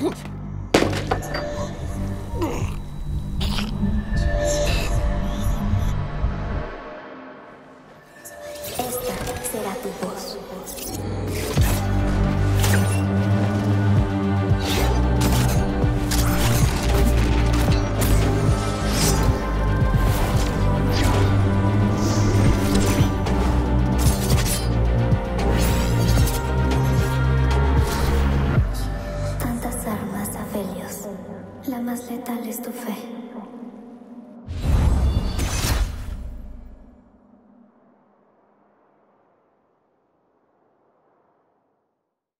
Esta será tu voz. La más letal es tu fe.